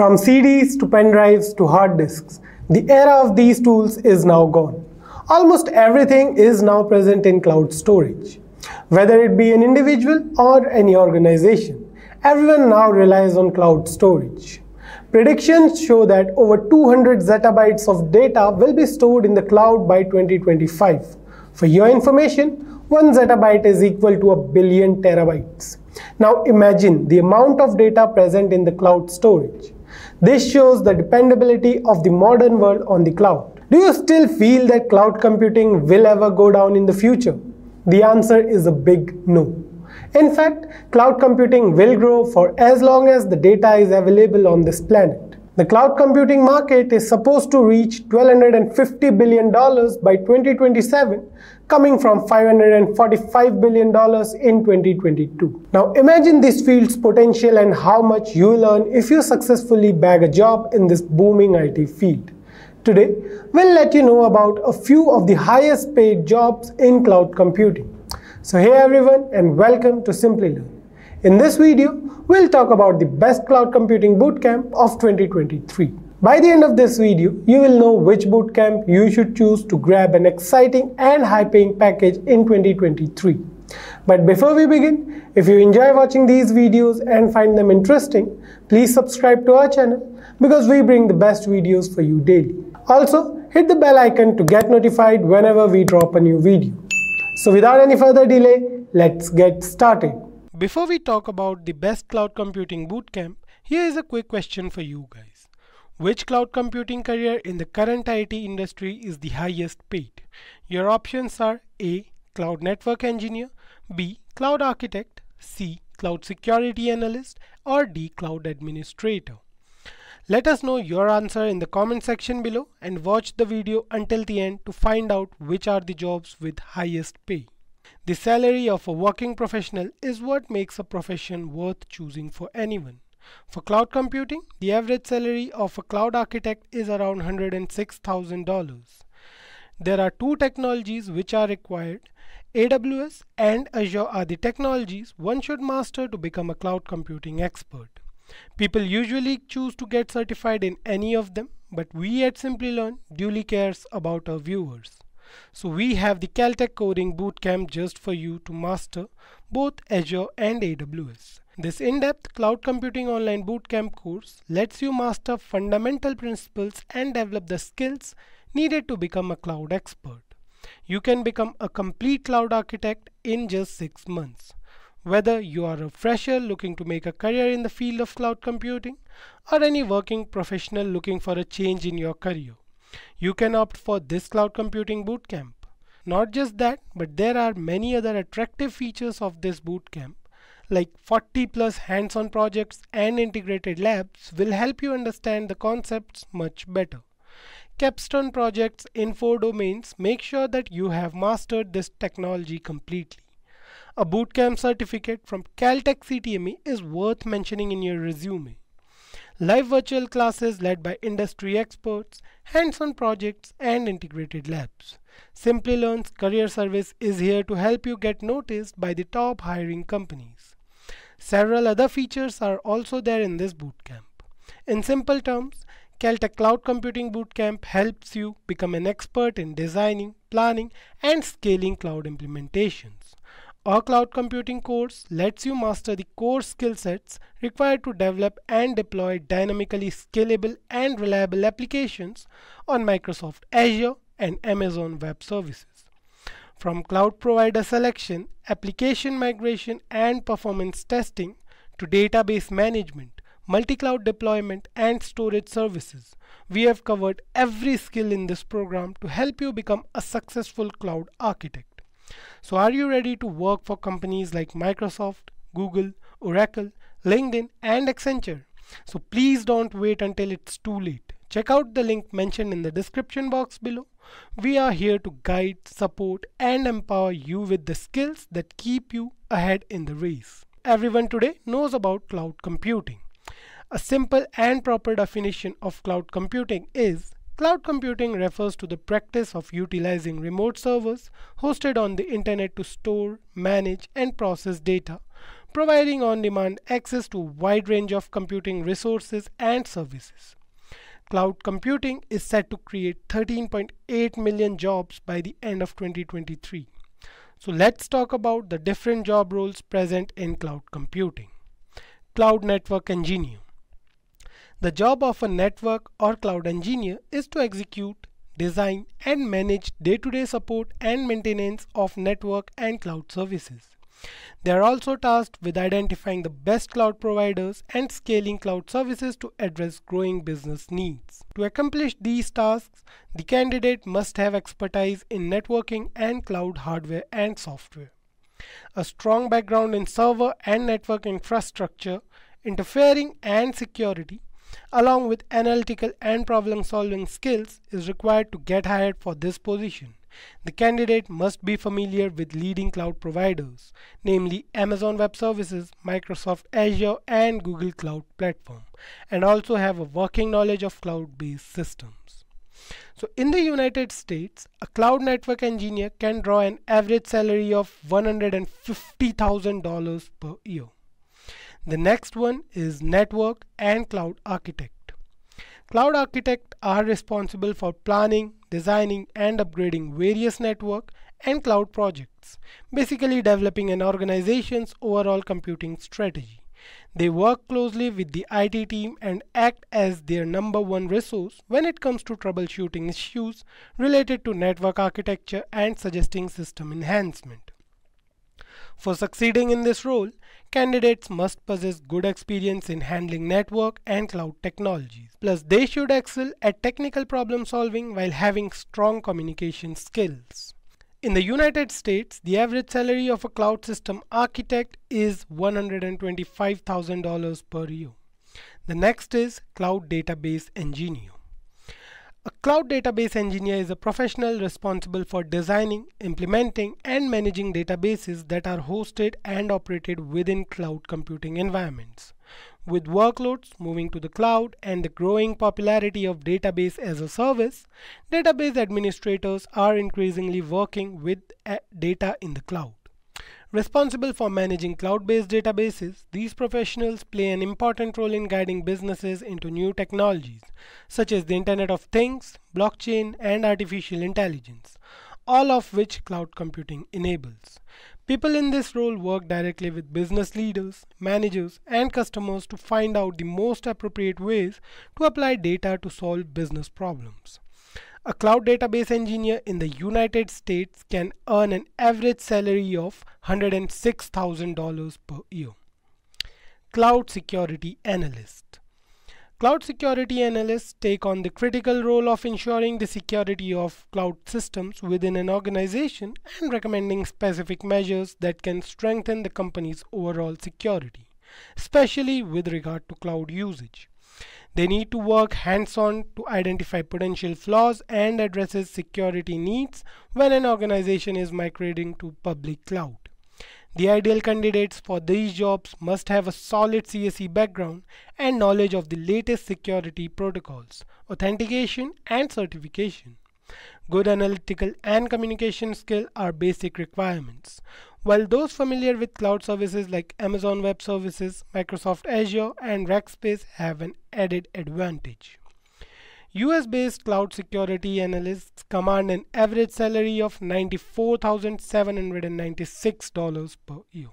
From CDs to pen drives to hard disks, the era of these tools is now gone. Almost everything is now present in cloud storage. Whether it be an individual or any organization, everyone now relies on cloud storage. Predictions show that over 200 zettabytes of data will be stored in the cloud by 2025. For your information, 1 zettabyte is equal to a billion terabytes. Now imagine the amount of data present in the cloud storage. This shows the dependability of the modern world on the cloud. Do you still feel that cloud computing will ever go down in the future? The answer is a big no. In fact, cloud computing will grow for as long as the data is available on this planet. The cloud computing market is supposed to reach $1,250 billion by 2027, coming from $545 billion in 2022. Now imagine this field's potential and how much you learn if you successfully bag a job in this booming IT field. Today, we'll let you know about a few of the highest paid jobs in cloud computing. So hey everyone and welcome to Simplilearn. In this video, we'll talk about the best cloud computing bootcamp of 2023. By the end of this video, you will know which bootcamp you should choose to grab an exciting and high-paying package in 2023. But before we begin, if you enjoy watching these videos and find them interesting, please subscribe to our channel because we bring the best videos for you daily. Also, hit the bell icon to get notified whenever we drop a new video. So without any further delay, let's get started. Before we talk about the best cloud computing bootcamp, here is a quick question for you guys. Which cloud computing career in the current IT industry is the highest paid? Your options are A. Cloud Network Engineer, B. Cloud Architect, C. Cloud Security Analyst, or D. Cloud Administrator. Let us know your answer in the comment section below and watch the video until the end to find out which are the jobs with highest pay. The salary of a working professional is what makes a profession worth choosing for anyone. For cloud computing, the average salary of a cloud architect is around $106,000. There are two technologies which are required. AWS and Azure are the technologies one should master to become a cloud computing expert. People usually choose to get certified in any of them, but we at Simplilearn duly cares about our viewers. So we have the Caltech Coding Bootcamp just for you to master both Azure and AWS. This in-depth cloud computing online bootcamp course lets you master fundamental principles and develop the skills needed to become a cloud expert. You can become a complete cloud architect in just 6 months. Whether you are a fresher looking to make a career in the field of cloud computing or any working professional looking for a change in your career, you can opt for this cloud computing bootcamp. Not just that, but there are many other attractive features of this bootcamp like 40 plus hands-on projects and integrated labs will help you understand the concepts much better. Capstone projects in four domains make sure that you have mastered this technology completely. A bootcamp certificate from Caltech CTME is worth mentioning in your resume. Live virtual classes led by industry experts, hands-on projects and integrated labs. Simplilearn's career service is here to help you get noticed by the top hiring companies. Several other features are also there in this bootcamp. In simple terms, Caltech Cloud Computing Bootcamp helps you become an expert in designing, planning and scaling cloud implementations. Our cloud computing course lets you master the core skill sets required to develop and deploy dynamically scalable and reliable applications on Microsoft Azure and Amazon Web Services. From cloud provider selection, application migration and performance testing to database management, multi-cloud deployment and storage services, we have covered every skill in this program to help you become a successful cloud architect. So are you ready to work for companies like Microsoft, Google, Oracle, LinkedIn and Accenture? So please don't wait until it's too late. Check out the link mentioned in the description box below. We are here to guide, support and empower you with the skills that keep you ahead in the race. Everyone today knows about cloud computing. A simple and proper definition of cloud computing is Cloud computing refers to the practice of utilizing remote servers hosted on the internet to store, manage, and process data, providing on-demand access to a wide range of computing resources and services. Cloud computing is set to create 13.8 million jobs by the end of 2023. So let's talk about the different job roles present in cloud computing. Cloud Network Engineer the job of a network or cloud engineer is to execute, design and manage day-to-day -day support and maintenance of network and cloud services. They are also tasked with identifying the best cloud providers and scaling cloud services to address growing business needs. To accomplish these tasks, the candidate must have expertise in networking and cloud hardware and software. A strong background in server and network infrastructure, interfering and security along with analytical and problem solving skills is required to get hired for this position. The candidate must be familiar with leading cloud providers, namely Amazon Web Services, Microsoft Azure and Google Cloud Platform, and also have a working knowledge of cloud-based systems. So in the United States, a cloud network engineer can draw an average salary of $150,000 per year. The next one is network and cloud architect. Cloud architect are responsible for planning, designing and upgrading various network and cloud projects, basically developing an organization's overall computing strategy. They work closely with the IT team and act as their number one resource when it comes to troubleshooting issues related to network architecture and suggesting system enhancement. For succeeding in this role, candidates must possess good experience in handling network and cloud technologies. Plus, they should excel at technical problem solving while having strong communication skills. In the United States, the average salary of a cloud system architect is $125,000 per year. The next is cloud database engineer. A cloud database engineer is a professional responsible for designing, implementing, and managing databases that are hosted and operated within cloud computing environments. With workloads moving to the cloud and the growing popularity of database as a service, database administrators are increasingly working with uh, data in the cloud. Responsible for managing cloud-based databases, these professionals play an important role in guiding businesses into new technologies, such as the Internet of Things, blockchain, and artificial intelligence, all of which cloud computing enables. People in this role work directly with business leaders, managers, and customers to find out the most appropriate ways to apply data to solve business problems. A cloud database engineer in the United States can earn an average salary of $106,000 per year. Cloud Security Analyst Cloud security analysts take on the critical role of ensuring the security of cloud systems within an organization and recommending specific measures that can strengthen the company's overall security, especially with regard to cloud usage. They need to work hands-on to identify potential flaws and addresses security needs when an organization is migrating to public cloud. The ideal candidates for these jobs must have a solid CSE background and knowledge of the latest security protocols, authentication and certification. Good analytical and communication skill are basic requirements, while those familiar with cloud services like Amazon Web Services, Microsoft Azure, and Rackspace have an added advantage. US based cloud security analysts command an average salary of $94,796 per year.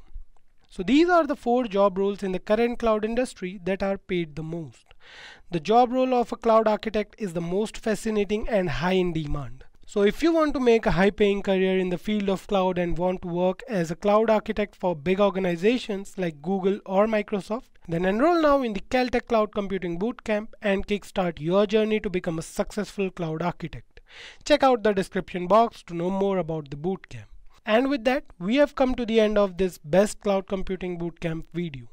So these are the four job roles in the current cloud industry that are paid the most. The job role of a cloud architect is the most fascinating and high in demand. So if you want to make a high paying career in the field of cloud and want to work as a cloud architect for big organizations like Google or Microsoft, then enroll now in the Caltech Cloud Computing Bootcamp and kickstart your journey to become a successful cloud architect. Check out the description box to know more about the bootcamp. And with that, we have come to the end of this best cloud computing bootcamp video.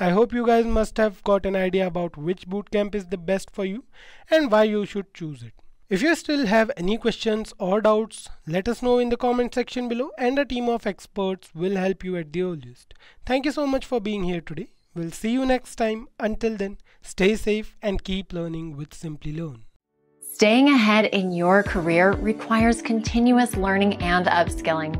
I hope you guys must have got an idea about which bootcamp is the best for you and why you should choose it. If you still have any questions or doubts, let us know in the comment section below and a team of experts will help you at the earliest. Thank you so much for being here today. We'll see you next time. Until then, stay safe and keep learning with Simplilearn. Staying ahead in your career requires continuous learning and upskilling.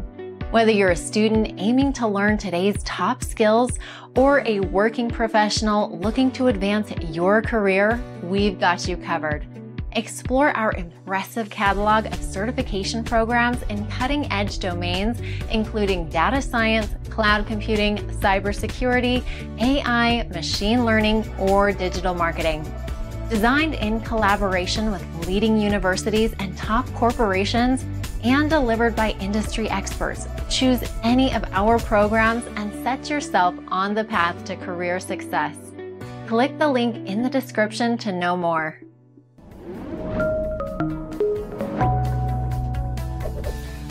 Whether you're a student aiming to learn today's top skills or a working professional looking to advance your career, we've got you covered. Explore our impressive catalog of certification programs in cutting edge domains, including data science, cloud computing, cybersecurity, AI, machine learning, or digital marketing. Designed in collaboration with leading universities and top corporations, and delivered by industry experts, choose any of our programs and set yourself on the path to career success. Click the link in the description to know more.